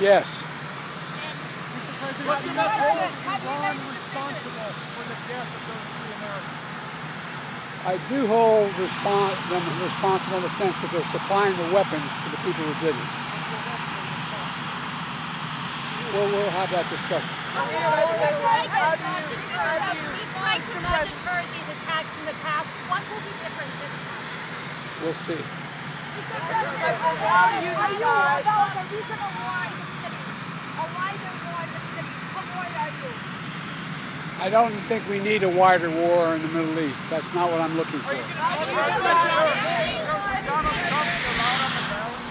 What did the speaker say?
Yes. What's your message? Iran responsible for the death of those three Americans. I do hold respon them responsible in the sense that they're supplying the weapons to the people who did it. Well, we'll have that discussion. We've like to not deter these attacks in the past. What will be different this time? We'll see. Are you about the reason why the city? Or why they're war in the city? What war are you? I don't think we need a wider war in the Middle East. That's not what I'm looking for.